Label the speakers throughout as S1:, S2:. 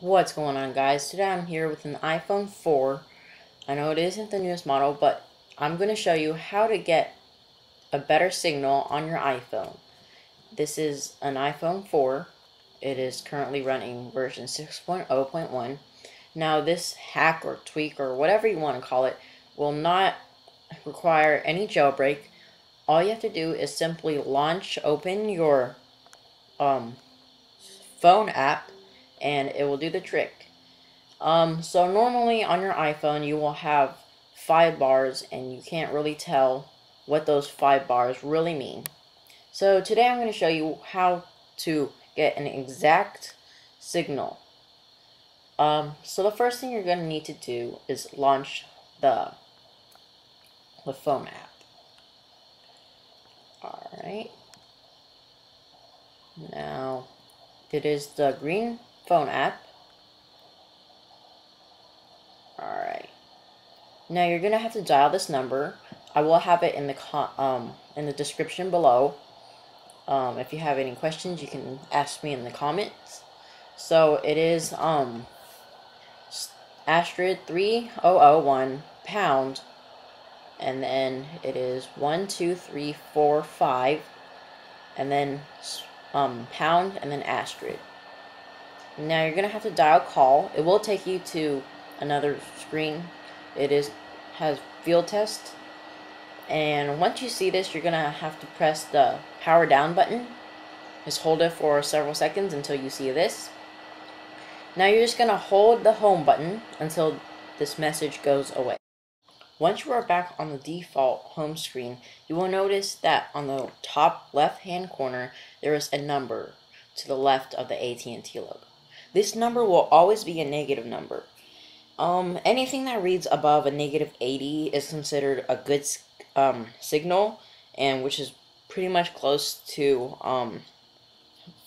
S1: What's going on guys? Today I'm here with an iPhone 4. I know it isn't the newest model, but I'm going to show you how to get a better signal on your iPhone. This is an iPhone 4. It is currently running version 6.0.1. Now this hack or tweak or whatever you want to call it will not require any jailbreak. All you have to do is simply launch, open your um, phone app and it will do the trick. Um, so normally on your iPhone you will have five bars and you can't really tell what those five bars really mean. So today I'm going to show you how to get an exact signal. Um, so the first thing you're going to need to do is launch the, the phone app. Alright. Now, it is the green phone app. Alright. Now you're gonna have to dial this number. I will have it in the um in the description below. Um, if you have any questions, you can ask me in the comments. So it is um oh one pound, and then it is one two three four five, and then um pound and then asterisk. Now you're gonna have to dial call. It will take you to another screen. It is has field test. And once you see this, you're gonna have to press the power down button. Just hold it for several seconds until you see this. Now you're just gonna hold the home button until this message goes away. Once you are back on the default home screen, you will notice that on the top left hand corner there is a number to the left of the AT&T logo. This number will always be a negative number. Um, anything that reads above a negative 80 is considered a good um, signal, and which is pretty much close to um,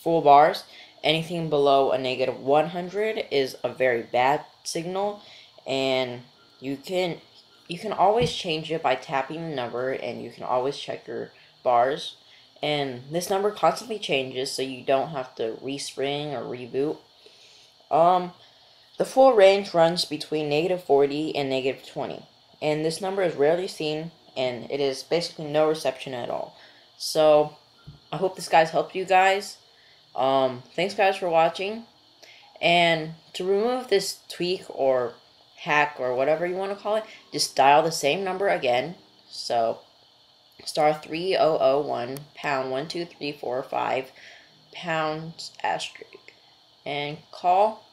S1: full bars. Anything below a negative 100 is a very bad signal, and you can you can always change it by tapping the number, and you can always check your bars. And this number constantly changes, so you don't have to respring or reboot. Um, the full range runs between negative 40 and negative 20, and this number is rarely seen, and it is basically no reception at all. So, I hope this guys helped you guys. Um, thanks guys for watching, and to remove this tweak or hack or whatever you want to call it, just dial the same number again. So, star 3001 pound 12345 pounds asterisk and call.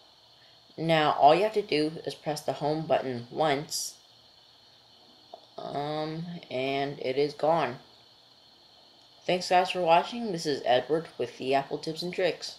S1: Now all you have to do is press the home button once um, and it is gone. Thanks guys for watching. This is Edward with the Apple Tips and Tricks.